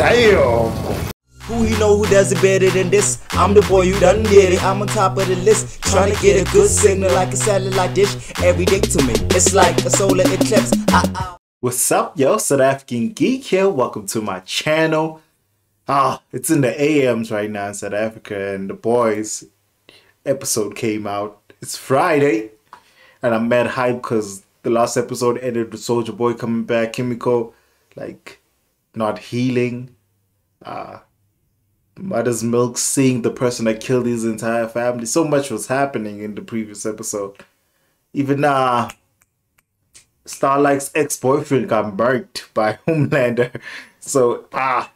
Damn. Who you know who does it better than this? I'm the boy you done get it. I'm on top of the list. Trying to get a good signal like a satellite dish. Every day to me, it's like a solar eclipse. I, I What's up, yo? South African Geek here. Welcome to my channel. Ah, it's in the AMs right now in South Africa, and the boys episode came out. It's Friday, and I'm mad hype because the last episode ended with Soldier Boy coming back, Kimiko like not healing. Uh Mother's Milk seeing the person that killed his entire family. So much was happening in the previous episode. Even uh Starlight's ex-boyfriend got murked by Homelander. So ah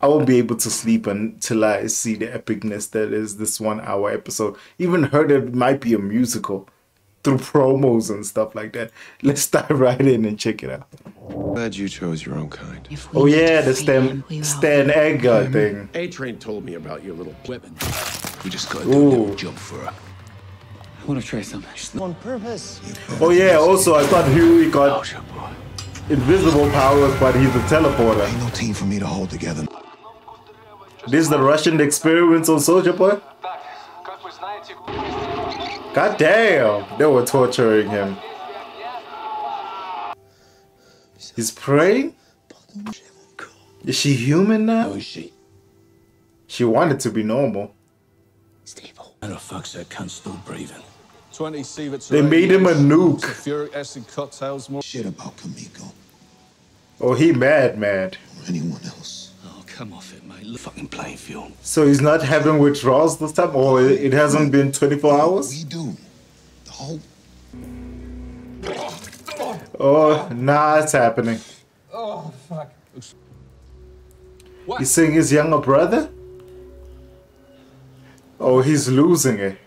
I won't be able to sleep until I see the epicness that is this one hour episode. Even heard it might be a musical through promos and stuff like that. Let's dive right in and check it out. Glad you chose your own kind. Oh yeah, the Stan, Stan Edgar mm-hmm. thing. A Train told me about your little weapon. We just gotta do a job for her. I want to try something. on purpose. Oh yeah, also I thought Huey got Soldier invisible powers, but he's a teleporter. Ain't no team for me to hold together. This is the Russian experiments on Soldier Boy? God damn, they were torturing him. He's praying? Is she human now? How is she? She wanted to be normal. Stable. How the fuck's that cunt still breathing? 20 Sieverts. They made him a nuke. Sulfuric acid cocktails, more. Shit about Kimiko Oh, he mad, mad. or anyone else. Oh, come off it, mate. Fucking playing field. So he's not having withdrawals this time? Or it it hasn't been 24 hours? We do. The whole Oh, nah, it's happening. Oh, fuck. What? He's seeing his younger brother? Oh, he's losing it.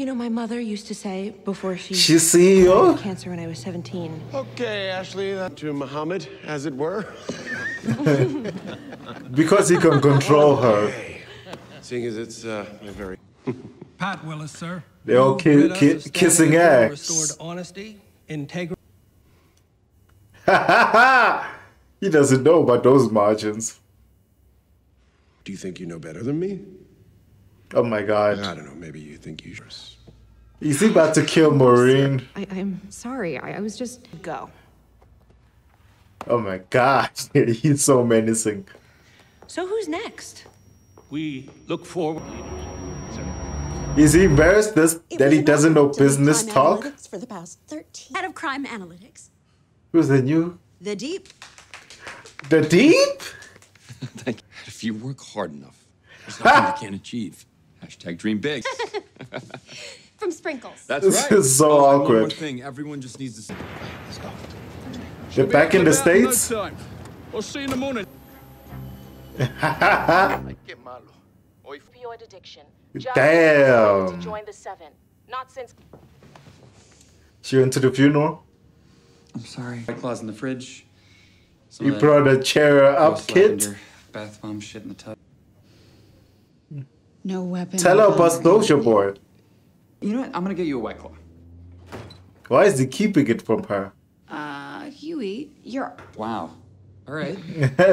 You know, my mother used to say before she She's died CEO? cancer when I was 17. Okay, Ashley, that to Muhammad, as it were. Because he can control her. Seeing as it's uh, a very Pat Willis, sir. They all ki- ki- kissing for ass. Restored honesty, integrity. he doesn't know about those margins. Do you think you know better than me? Oh my god. I don't know. Maybe you think you. should. Is he about to kill Maureen? I, I'm sorry. I, I was just go. Oh my god. He's so menacing. So who's next? We look forward. Is he embarrassed this, that he doesn't know business talk? For the past 13. Head of Crime Analytics. Who's the new? The Deep. The Deep? Thank you. If you work hard enough, there's nothing you can't achieve. Hashtag dream big. From Sprinkles. That's This right. is so Oh, and One more awkward. thing, everyone just needs to. They're back in the States? No time. I'll see you in the morning. Opioid addiction. Damn. join the seven. Not since. She went to the funeral? I'm sorry. White claws in the fridge. Some You brought a chair up gross kit? lavender, Bath bomb shit in the tub. No weapon. Tell her about Soldier Boy. You know what? I'm gonna get you a white claw. Why is he keeping it from her? Uh, Huey, you're. Wow. All right.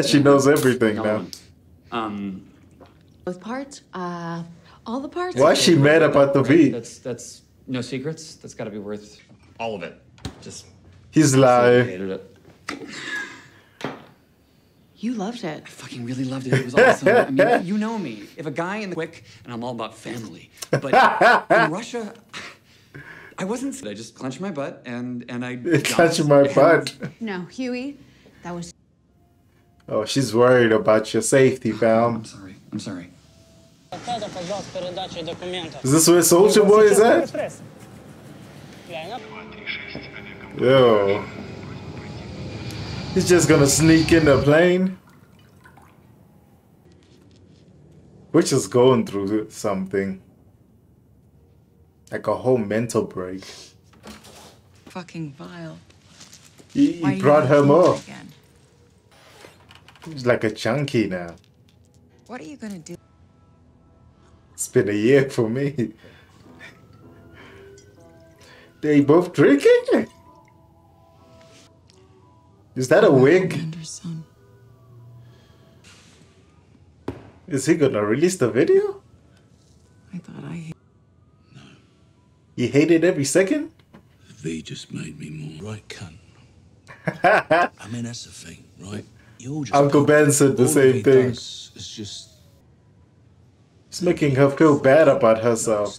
she knows everything now. Um. Both parts? Uh, all the parts? Why is she mad about the right, beat? That's that's no secrets. That's got to be worth all of it. Just He's like, hated it. You loved it. I fucking really loved it. It was awesome. I mean, you know me. If a guy in the quick, and I'm all about family. But in Russia, I wasn't. I just clenched my butt and and I. clenched my butt. No, Huey, that was. Oh, she's worried about your safety, pal. I'm sorry. I'm sorry. Is this where Soldier Boy is at? Yo. He's just gonna sneak in the plane. We're just going through something. Like a whole mental break. Fucking vile. He, he brought her more. He's like a chunky now. What are you gonna do? It's been a year for me. They both drinking? Is that a wig? Anderson. Is he gonna release the video? I thought I. You hate it every second? V just made me more right cunt. I mean, that's the thing, right? You're just Uncle Ben said the same thing. does is just It's making her feel bad about herself.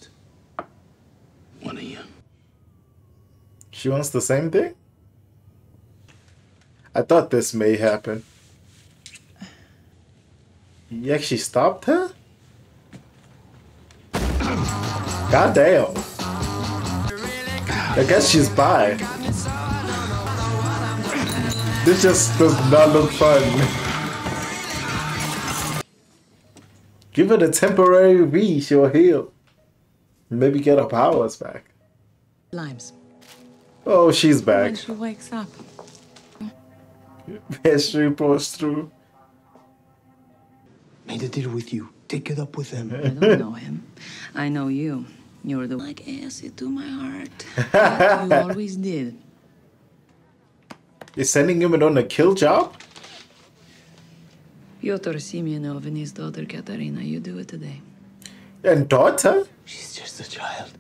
one of you. She wants the same thing? I thought this may happen. You actually stopped her? God damn. I guess she's bi. This just does not look fun. Give it a temporary V, she'll heal. Maybe get her powers back. Limes. Oh, she's back. When she wakes up. History pours through. Made a deal with you. Take it up with him. I don't know him. I know you. You're the like acid to my heart. You always did. You're sending him on a kill job? Pyotr Simeonov and his daughter Katarina, you do it today. And daughter? She's just a child.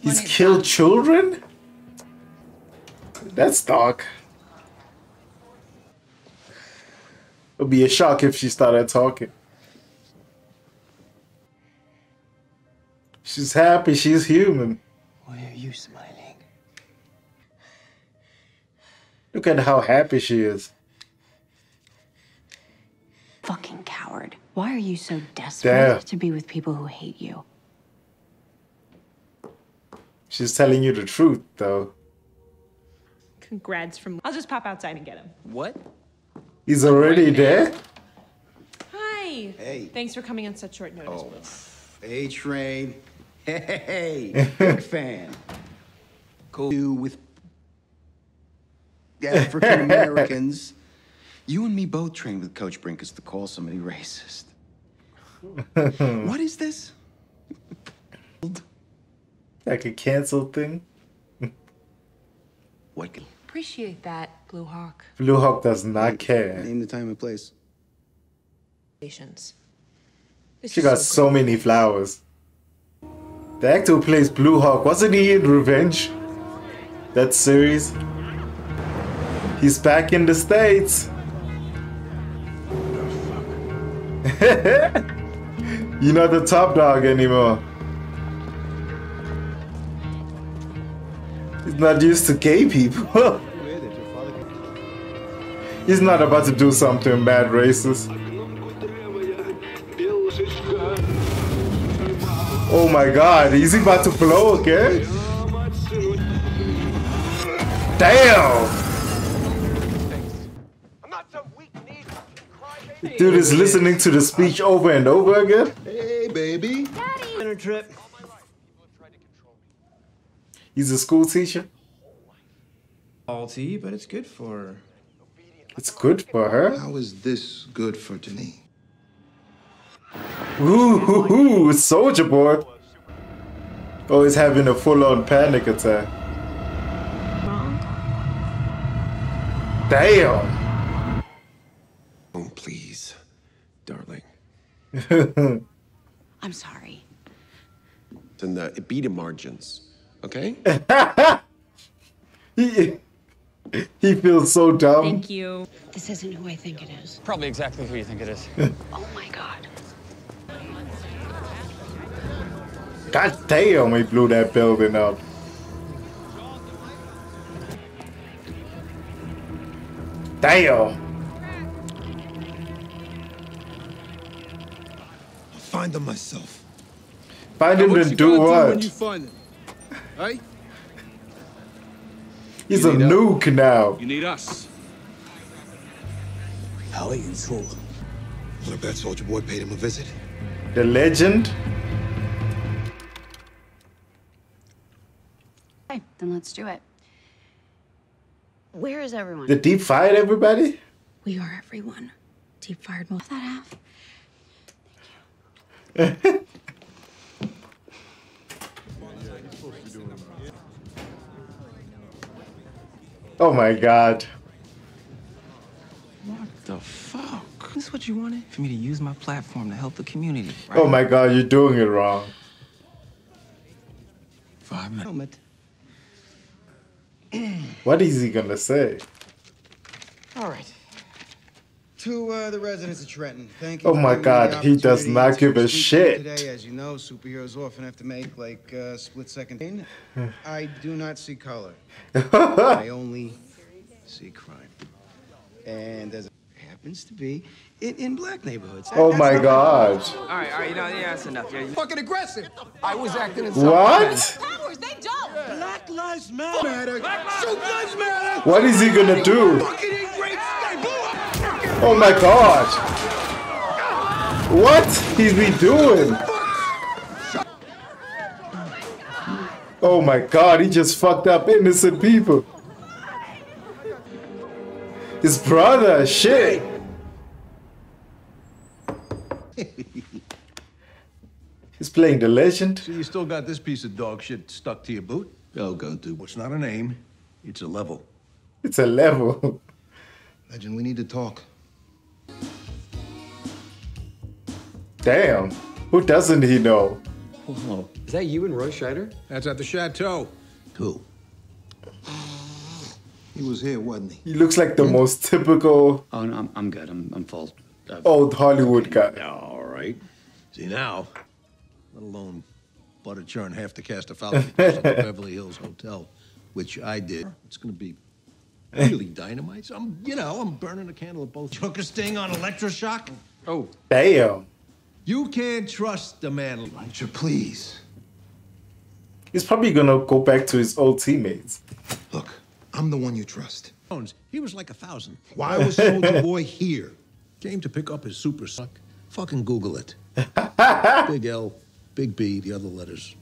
He's killed children? That's dark. It would be a shock if she started talking. She's happy, she's human. Why are you smiling? Look at how happy she is. Fucking coward. Why are you so desperate Damn. to be with people who hate you? She's telling you the truth, though. Congrats from. I'll just pop outside and get him. What? He's already there? Hi. Hey. Thanks for coming on such short notice. Oh, A Train. Hey, big fan. Cool. You with African Americans. You and me both trained with Coach Brinkers to call somebody racist. what is this? Like a canceled thing? What? Can- Appreciate that, Blue Hawk. Blue Hawk does not care. Name the time and place. Patience. She got so many flowers. The actor who plays Blue Hawk, wasn't he in Revenge? That series? He's back in the States. You're not the top dog anymore. Not used to gay people. He's not about to do something bad racist. Oh my god, is he about to blow again? Damn! Dude is listening to the speech over and over again? Hey, baby. Dinner trip. He's a school teacher? Salty, but it's good for her. It's good for her. How is this good for Janine? Ooh, hoo, hoo, soldier boy. Oh, he's having a full on panic attack. Damn! Oh, please, darling. I'm sorry. It's in the beta margins, okay? he, he feels so dumb. Thank you. This isn't who I think it is. Probably exactly who you think it is. Oh my god. God damn, he blew that building up. Damn. I'll Find them myself. Find him to do what? Find them? Hey? He's a nuke now. You need us. How are you sure? What if that soldier boy paid him a visit? The legend? Okay, then let's do it. Where is everyone? The deep fight, everybody? We are everyone. Deep fired most that half. Oh my god. What the fuck? This is what you wanted? For me to use my platform to help the community, right? Oh my god, you're doing it wrong. Five minutes. What is he gonna say? All right. To uh, the residents of Trenton, thank you. Oh my God, he does not give a speak to you shit. Today, as you know, superheroes often have to make like uh, split second. I do not see color. I only see crime. And as it happens to be, in, in black neighborhoods. Oh my god. All right, all right, you know, yeah, that's enough. Yeah, you- Fucking aggressive. I was acting in What? Powers, they don't. Black lives matter. Soup lives matter. What is he gonna do? Oh my god. What he's be doing? Oh my god, he just fucked up innocent people. His brother, shit. He's playing the legend. So you still got this piece of dog shit stuck to your boot? I'll go to. It's not a name, it's a level. It's a level. Legend, we need to talk. Damn. Who doesn't he know? Oh. Is that you and Roy Scheider? That's at the chateau. Who? He was here, wasn't he? He looks like the most typical Oh, no, I'm, I'm good. I'm, I'm full. Uh, old Hollywood guy. All right. See now, let alone butter churn half the cast of Falcon at the Beverly Hills Hotel, which I did. It's gonna be really dynamite. So I'm, you know, I'm burning a candle at both. Took a sting on electroshock. Oh, Damn. You can't trust the man. Elijah, please. He's probably gonna go back to his old teammates. Look, I'm the one you trust. He was like a thousand. Why was Soldier Boy here? Came to pick up his super suck. Fucking Google it. big L, big B, the other letters.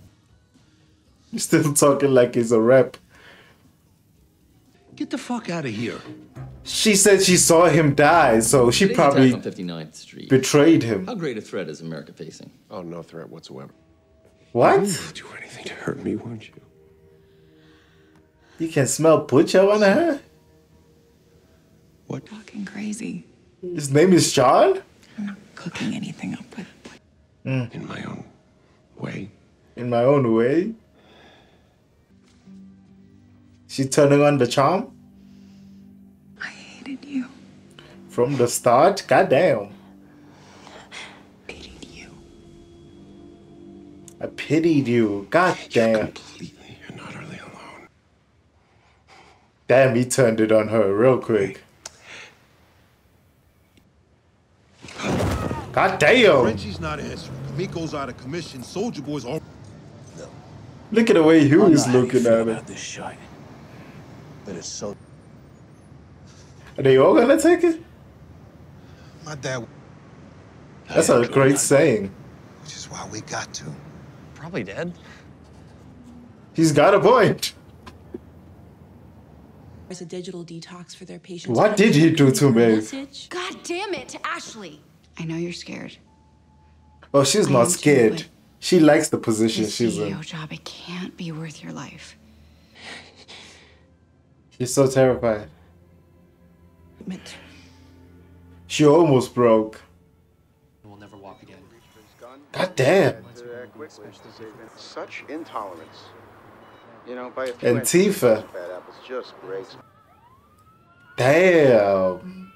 He's still talking like he's a rep. Get the fuck out of here. She said she saw him die, so she Today's probably on 59th Street. betrayed him. How great a threat is America facing? Oh, no threat whatsoever. What? You do anything to hurt me, won't you? You can smell butcher on her? Fucking crazy. His name is John? I'm not Cooking anything up with. Mm. In my own way. In my own way. She turning on the charm? I hated you. From the start? Goddamn. Pitied you. I pitied you. Goddamn. Completely and utterly alone. Damn, he turned it on her real quick. God damn. Frenchie's not answering. Miko's out of commission. Soldier Boy's all. Look at the way Huey's looking at it. This shot. But it's so. Are they all gonna take it? My dad, That's a great saying. which is why we got to. probably dead. He's got a point. There's a digital detox for their patients. What did he do to me? God damn it, Ashley. I know you're scared. Oh, she's I not scared. She likes the position This she's in. CEO job, it can't be worth your life. She's so terrified. Admit. She almost broke. We'll never walk again. God damn. Such intolerance. You know, by a Antifa. bad apples just breaks. Damn.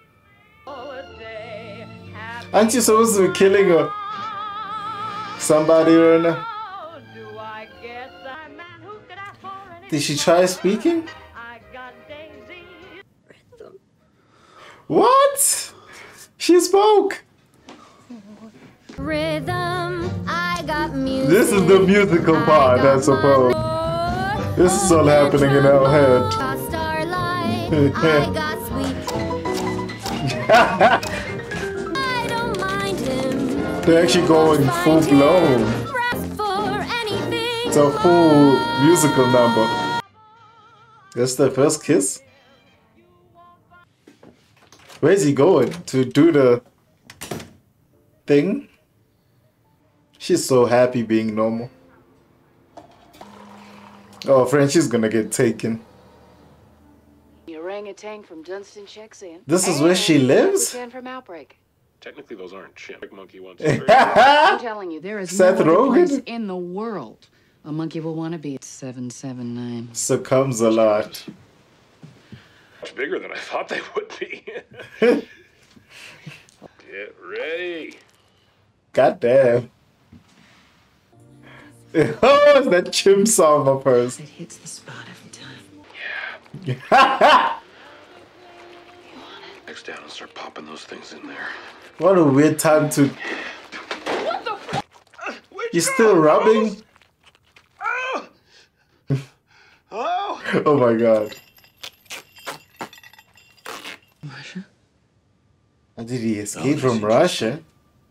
Aren't you supposed to be killing a somebody right now? Did she try speaking? What? She spoke. Rhythm, I got music. This is the musical part, I suppose. This is all happening in our head. Starlight, I got sweet. I don't mind him. They're actually going full blown. Rest for anything. It's a full musical number. That's their first kiss? Where's he going? To do the thing? She's so happy being normal. Oh, Frenchie's gonna get taken. The Orangutan from Dunston checks in. This is where she lives? From outbreak. Technically, those aren't chimp. Monkey wants I'm telling you, there is Seth no other Rogen? place in the world a monkey will want to be. Seven seven nine. Succumbs a lot. Much bigger than I thought they would be. Get ready. God damn. Oh, it's that chimp song of hers. It hits the spot every time. Next down and start popping those things in there. what a weird time to. You still rubbing? Hello? Oh my god. Russia? How did he escape from Russia?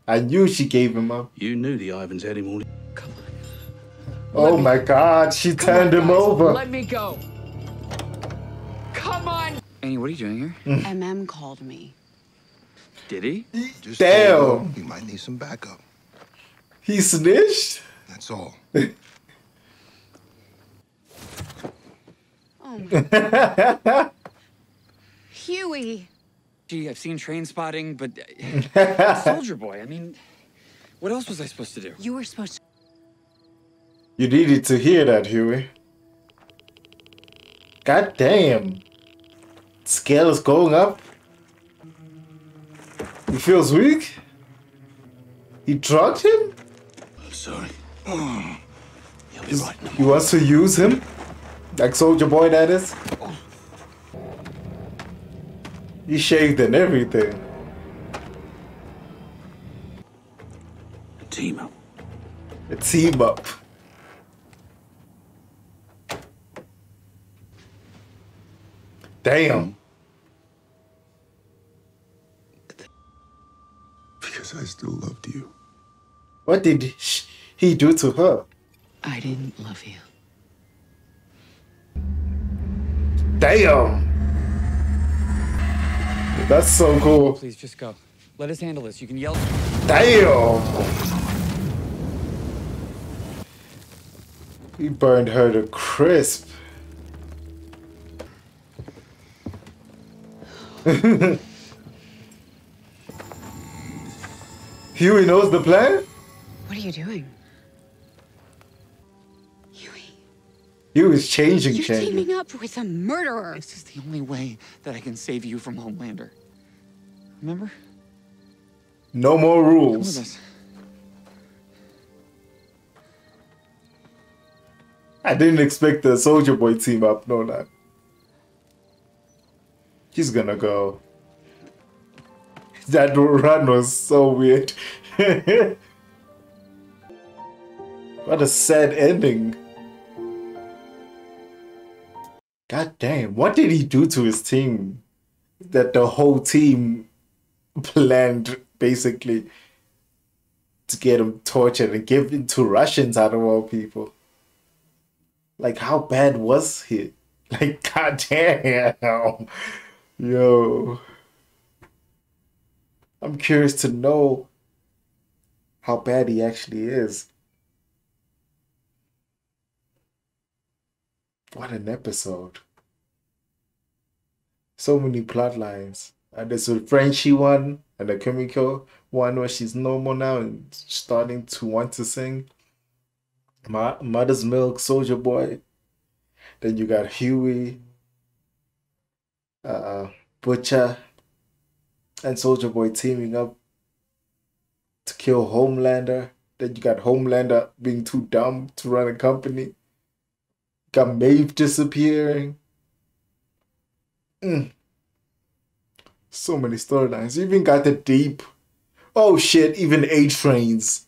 I knew she gave him up. You knew the Ivans had him all. Come on. Oh my god, she turned him over. Let me go. Come on. Annie, what are you doing here? MM called me. Did he? Just Damn. told him He might need some backup. He snitched? That's all. Oh my. Huey. Gee, I've seen Trainspotting, but Soldier Boy. I mean, what else was I supposed to do? You were supposed to. You needed to hear that, Huey. God damn. Scale is going up. He feels weak. He drugged him? Sorry. He'll be right. He wants to use him? Like Soldier Boy, that is? He shaved and everything. A team up. A team up. Damn. Because I still loved you. What did he do to her? I didn't love you. Damn. That's so cool. Oh, please just go. Let us handle this. You can yell. Damn. He burned her to crisp. Huey knows the plan? What are you doing? Huey. Huey's changing, You're changing. teaming up with a murderer. This is the only way that I can save you from Homelander. Remember? No more rules. I didn't expect the Soldier Boy team up, no that. He's gonna go. That run was so weird. what a sad ending. God damn, what did he do to his team? That the whole team planned basically to get him tortured and given to Russians out of all people. Like, how bad was he? Like, goddamn. Yo. I'm curious to know how bad he actually is. What an episode. So many plot lines. And there's a Frenchie one and a Kimiko one where she's normal now and starting to want to sing. Ma- Mother's Milk, Soldier Boy. Then you got Huey, uh, Butcher, and Soldier Boy teaming up to kill Homelander. Then you got Homelander being too dumb to run a company. Got Maeve disappearing. Mm. So many storylines. You even got the deep. Oh shit! Even A Train's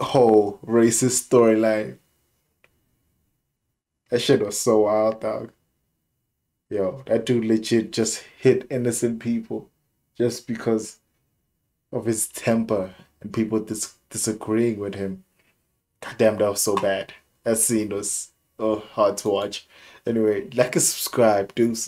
whole racist storyline. That shit was so wild, dog. Yo, that dude legit just hit innocent people just because of his temper and people dis- disagreeing with him. God damn, that was so bad. That scene was oh, hard to watch. Anyway, like and subscribe, deuces.